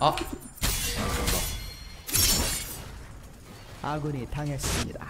아 아군이 당했습니다.